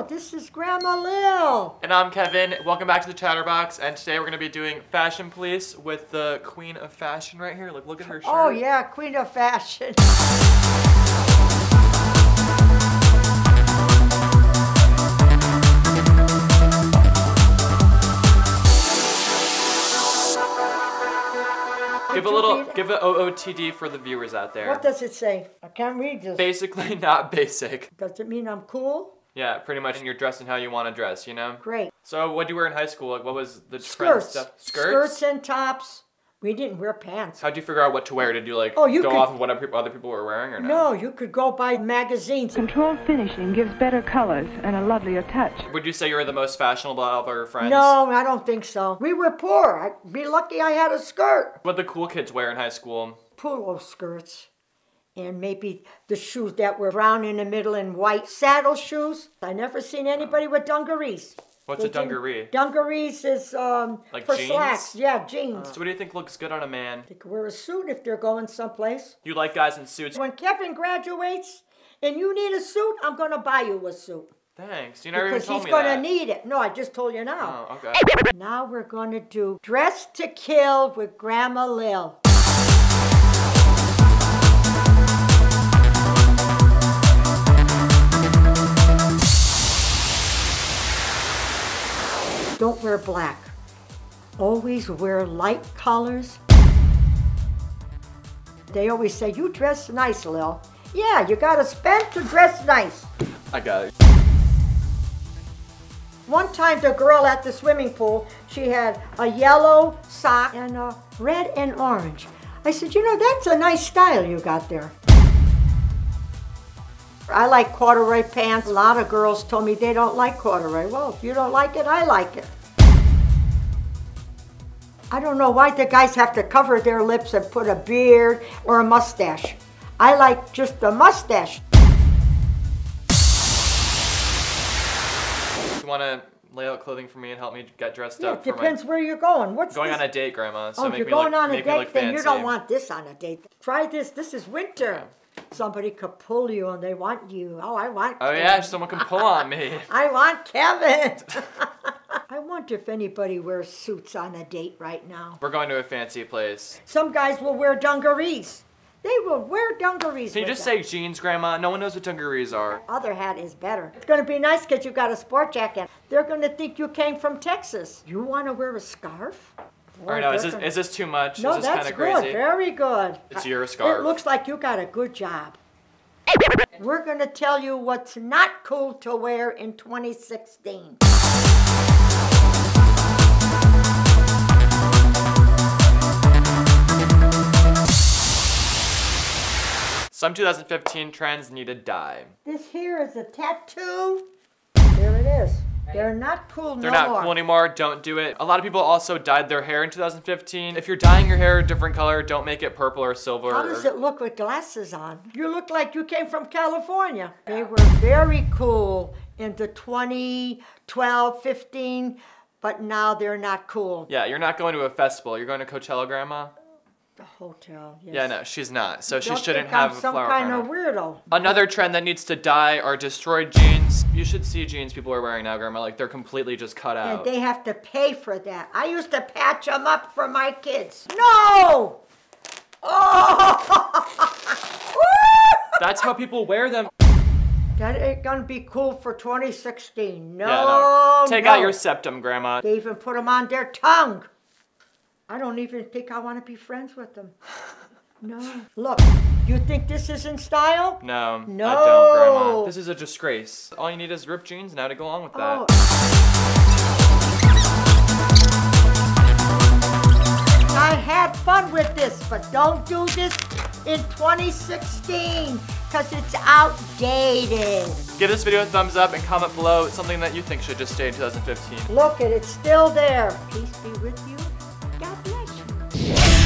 Oh, this is Grandma Lill. And I'm Kevin. Welcome back to the Chatterbox. And today we're going to be doing Fashion Police with the queen of fashion right here. Look, look at her oh, shirt. Oh, yeah, Queen of Fashion. Give a little, give a OOTD for the viewers out there. What does it say? I can't read this. Basically not basic. Does it mean I'm cool? Yeah, pretty much. And you're dressing how you want to dress, you know? Great. So what do you wear in high school? Like, what was the trend Skirts. stuff? Skirts and tops. We didn't wear pants. How'd you figure out what to wear? Did you like Oh, you go could- off of what other people, were wearing or no? No, you could go buy magazines. Controlled finishing gives better colors and a lovelier touch. Would you say you were the most fashionable out of our friends? No, I don't think so. We were poor. I'd be lucky I had a skirt. What the cool kids wear in high school? Polo skirts. And maybe the shoes that were brown in the middle and white saddle shoes. I never seen anybody with dungarees. What's They a dungaree? Dungarees is um Like for jeans? slacks. Yeah, jeans. So what do you think looks good on a man? They could wear a suit if they're going someplace. You like guys in suits? When Kevin graduates and you need a suit, I'm gonna buy you a suit. Thanks. You never even Because told he's gonna need it. No, I just told you now. Oh, okay. Now we're gonna do Dress to Kill with Grandma Lill. Wear black. Always wear light colors. They always say, you dress nice, Lill. Yeah, you gotta spend to dress nice. I got it. One time, the girl at the swimming pool, she had a yellow sock and a red and orange. I said, you know, that's a nice style you got there. I like corduroy pants. A lot of girls told me they don't like corduroy. Well, if you don't like it, I like it. I don't know why the guys have to cover their lips and put a beard or a mustache. I like just the mustache. You want to lay out clothing for me and help me get dressed Yeah, up it depends my where you're going. What's going this? on a date, Grandma? So oh, you're going look, on a date, then you don't want this on a date. Try this. This is winter. Somebody could pull you and they want you. Oh, I want. Oh Kevin. yeah, someone can pull on me. I want Kevin. I wonder if anybody wears suits on a date right now. We're going to a fancy place. Some guys will wear dungarees. They will wear dungarees. Can you just them. say jeans, Grandma? No one knows what dungarees are. Other hat is better. It's going to be nice because you got a sport jacket. They're going to think you came from Texas. You want to wear a scarf? All right, now is this gonna- is this too much? No, is this kind that's of good. crazy? Very good. It's your scarf. It looks like you got a good job. We're going to tell you what's not cool to wear in 2016. Some 2015 trends need to die. This here is a tattoo. There it is. They're not cool They're no not more. cool anymore. Don't do it. A lot of people also dyed their hair in 2015. If you're dyeing your hair a different color, don't make it purple or silver. How does or- it look with glasses on? You look like you came from California. They were very cool in the 2012, 15, but now they're not cool. Yeah, you're not going to a festival. You're going to Coachella, Grandma. The hotel, yes. Yeah, no, she's not. So she Don't shouldn't think I'm have a some flower kind crown of weirdo. Another trend that needs to die are destroyed jeans. You should see jeans people are wearing now, Grandma. Like they're completely just cut And out. they have to pay for that. I used to patch them up for my kids. No! Oh! That's how people wear them. that ain't gonna be cool for 2016. No, yeah, no. Take out your septum, Grandma. They even put them on their tongue. I don't even think I want to be friends with them. No. Look, you think this is in style? No, I No. don't, Grandma. This is a disgrace. All you need is ripped jeans now to go along with that. Oh. I had fun with this, but don't do this in 2016 because it's outdated. Give this video a thumbs up and comment below something that you think should just stay in 2015. Look it, it's still there. Peace be with you. You.